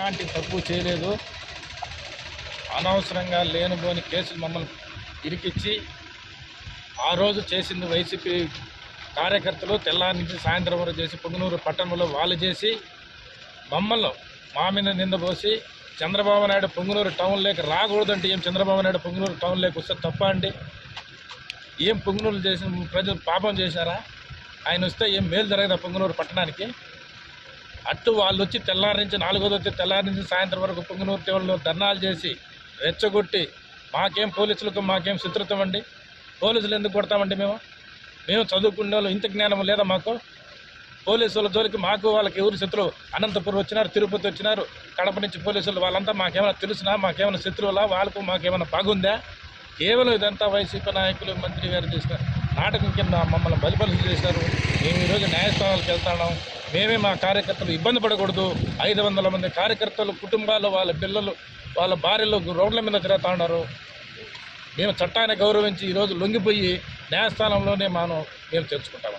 ఎలాంటి తప్పు చేయలేదు. అనవసరంగా లేనిపోని కేసులు మమ్మల్ని ఇరికిచ్చి ఆ రోజు చేసింది వైసీపీ కార్యకర్తలు తెల్లారి నుంచి సాయంత్రం వరకు చేసి పొంగునూరు పట్టణంలో వాళ్ళు చేసి మమ్మల్ని మా మీద నిందపోసి చంద్రబాబు నాయుడు పొంగునూరు టౌన్లోకి రాకూడదంటే ఏం చంద్రబాబు నాయుడు పొంగునూరు టౌన్లోకి వస్తే తప్ప అండి? ఏం పొంగునూరు చేసిన ప్రజలు పాపం చేశారా? ఆయన వస్తే ఏం మేలు జరగదా పొంగునూరు పట్టణానికి? అట్టు వాళ్ళు వచ్చి తెల్లారి నుంచి నాలుగోది వచ్చి తెల్లారి నుంచి సాయంత్రం వరకు పొంగునూరు టౌన్లో ధర్నాలు చేసి రెచ్చగొట్టి మాకేం పోలీసులకు మాకేం శత్రుత్వం అండి? పోలీసులు ఎందుకు కొడతామండి మేము? మేము చదువుకునే వాళ్ళు ఇంత జ్ఞానం లేదా మాకు? పోలీసుల జోలికి మాకు వాళ్ళకి ఎవరు శత్రువు? అనంతపురం వచ్చినారు తిరుపతి వచ్చినారు కడప నుంచి పోలీసులు వాళ్ళంతా మాకేమైనా తెలుసునా? మాకేమైనా శత్రువులా? వాళ్ళకు మాకేమైనా బాగుందా? కేవలం ఇదంతా వైసీపీ నాయకులు మంత్రి గారు చేసిన నాటకం కింద మమ్మల్ని బలిపలుసు చేశారు. మేము ఈరోజు న్యాయస్థానాలకు వెళ్తున్నాం. మేమే మా కార్యకర్తలు ఇబ్బంది పడకూడదు. ఐదు వందల మంది కార్యకర్తలు కుటుంబాలు వాళ్ళ పిల్లలు వాళ్ళ భార్యలు రోడ్ల మీద తిరుగుతా ఉన్నారు. మేము చట్టాన్ని గౌరవించి ఈరోజు లొంగిపోయి న్యాయస్థానంలోనే మనం మేము తెలుసుకుంటాము